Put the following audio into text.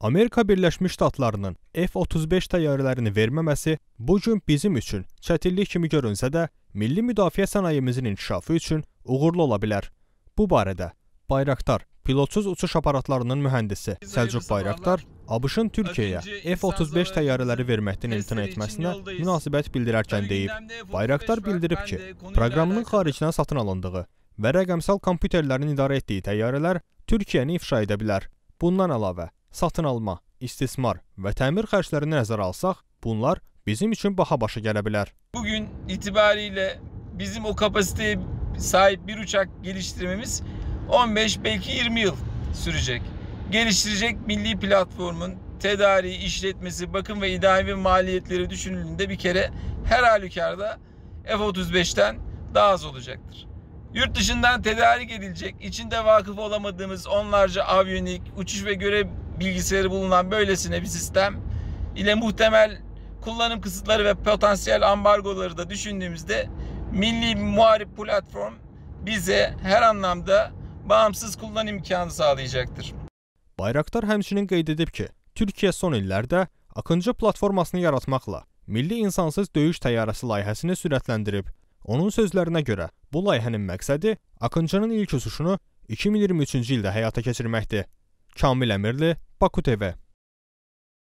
Amerika Birləşmiş Ştatlarının F-35 təyyarələrini verməməsi bu gün bizim üçün çətinlik kimi görünsə də, milli müdafiə sənayemizin inkişafı üçün uğurlu ola bilər. Bu barədə Bayraktar pilotsuz uçuş aparatlarının mühəndisi Səlcuq Bayraktar ABŞ-ın Türkiyəyə F-35 təyyarələri verməkdən imtina etməsinə münasibət bildirərkən deyib. Bayraktar bildirib ki, proqramının xaricdən satın alındığı və rəqəmsal kompüterlərin idarə etdiyi təyyarələr Türkiyəni ifşa edə bilər. Bundan əlavə, satın alma, istismar və təmir xərclərini nəzərə alsaq, bunlar bizim üçün baha başa gələ bilər. Bugün itibariyle bizim o kapasiteye sahip bir uçak geliştirmemiz 15 belki 20 yıl sürecek. Geliştirecek milli platformun tedariği, işletmesi, bakım ve idari maliyetleri düşünüldüğünde bir kere her halükarda F-35'ten daha az olacaktır. Yurt dışından tedarik edilecek, içinde vakıf olamadığımız onlarca avyonik, uçuş ve görev bilgisayarı bulunan böylesine bir sistem ile muhtemel kullanım kısıtları ve potansiyel ambargoları da düşündüğümüzde milli muharip platform bize her anlamda bağımsız kullanım imkanı sağlayacaktır. Bayraktar həmçinin qeyd edib ki, Türkiyə son illərdə Akıncı platformasını yaratmaqla Milli İnsansız Döyüş Təyyarəsi layihəsini sürətləndirib. Onun sözlərinə görə, bu layihənin məqsədi Akıncının ilk uçuşunu 2023-cü ildə həyata keçirməkdir. Kamil Əmirli, Paku TV.